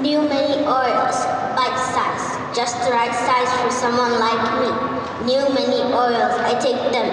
New mini oils, bite size, just the right size for someone like me. New mini oils, I take them